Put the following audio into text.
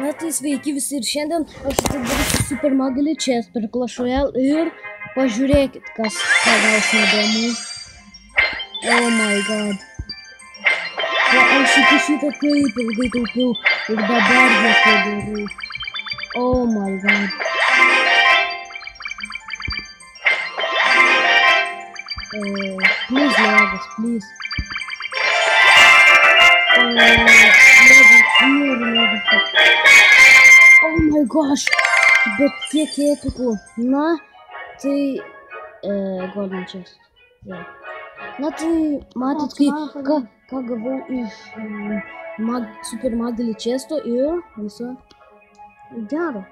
Na tai sveiki visi ir šiandien aš atidarysiu Super Magali Chester Clash Royale ir pažiūrėkit, kas gausim įdomu. Oh my god. O aš iki šito taip ilgai taupiau ir dabar vietoj darau. Oh my god. Uh, please, lagas, please. Uh, lagas, noriu lagas. My gosh, bet kiek epikų. Na, tai... E, Golden Chest. Yeah. Na tai, matot, kai, ką, ką gavau iš mm, mag, Super Magali Chesto ir viso gero.